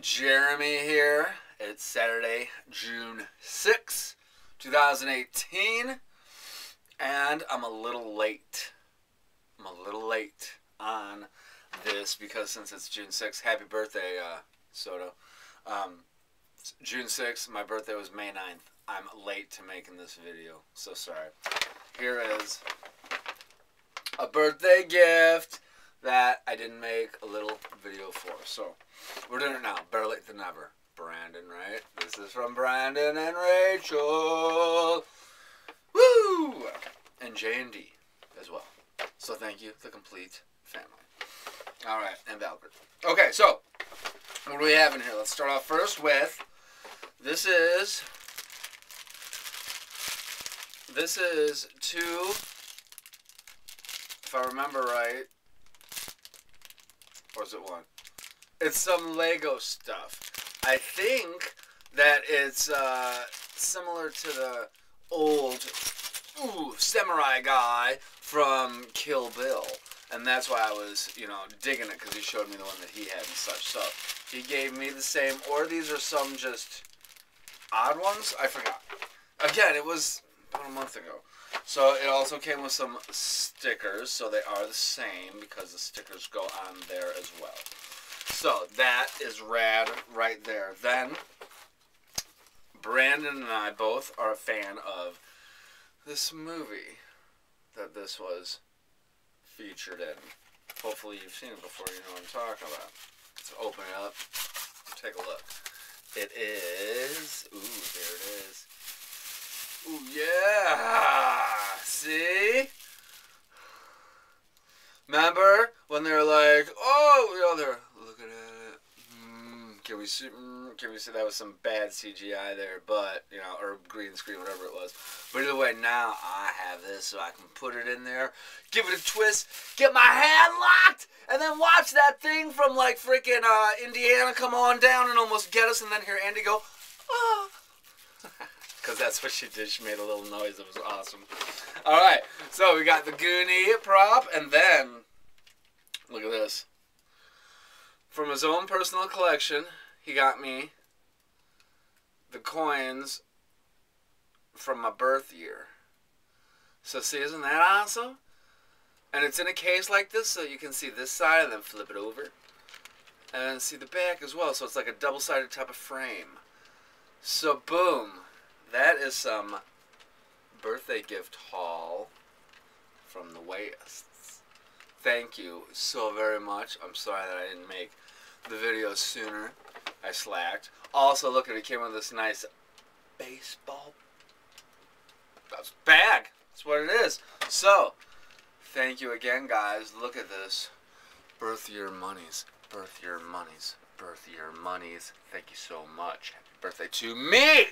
Jeremy here. It's Saturday, June 6, 2018, and I'm a little late. I'm a little late on this because since it's June 6th, happy birthday, uh, Soto. Um, June 6th, my birthday was May 9th. I'm late to making this video, so sorry. Here is a birthday gift that I didn't make a little video for. So we're doing it now. Better late than never. Brandon, right? This is from Brandon and Rachel. Woo! And J and D as well. So thank you, the complete family. All right, and Valkyrie. Okay, so what do we have in here? Let's start off first with this is this is two if I remember right is it one? It's some Lego stuff. I think that it's uh, similar to the old ooh, samurai guy from Kill Bill. And that's why I was, you know, digging it because he showed me the one that he had and such. So he gave me the same, or these are some just odd ones. I forgot. Again, it was about a month ago. So it also came with some stickers, so they are the same because the stickers go on there as well. So that is rad right there. Then Brandon and I both are a fan of this movie that this was featured in. Hopefully you've seen it before, you know what I'm talking about. Let's open it up, take a look. It is, ooh, there it is. Ooh, yeah! See? Remember when they're like, oh, you know, they're looking at it. Mm, can we see? Mm, can we see that was some bad CGI there? But you know, or green screen, whatever it was. But either way, now I have this, so I can put it in there, give it a twist, get my hand locked, and then watch that thing from like freaking uh, Indiana come on down and almost get us, and then hear Andy go, oh. That's what she did. She made a little noise. It was awesome. All right. So we got the Goonie prop. And then, look at this. From his own personal collection, he got me the coins from my birth year. So see, isn't that awesome? And it's in a case like this, so you can see this side and then flip it over. And see the back as well. So it's like a double-sided type of frame. So boom. That is some birthday gift haul from the Wests. Thank you so very much. I'm sorry that I didn't make the video sooner. I slacked. Also, look at it came with this nice baseball that's bag. That's what it is. So, thank you again, guys. Look at this. Birth year monies. Birth year monies. Birth year monies. Thank you so much. Happy birthday to me!